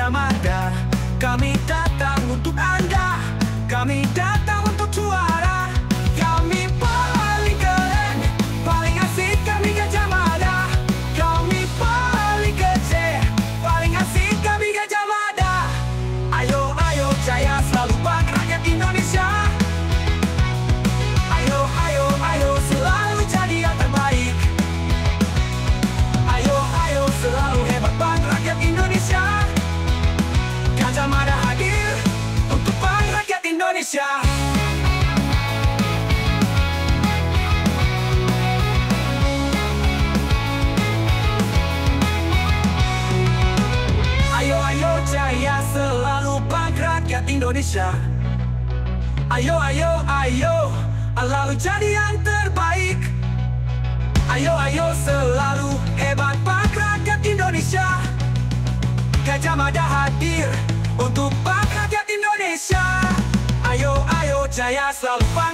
Kacamata Kami datang untuk Anda. Kami datang Indonesia. Ayo ayo jaya selalu bangga rakyat Indonesia. Ayo ayo ayo Lalu jadi yang terbaik. Ayo ayo selalu hebat bangga rakyat Indonesia. Gajah Mada hadir untuk salvar.